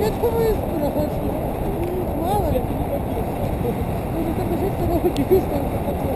Откуда я спрашиваю? Мало ли. Ну, это же что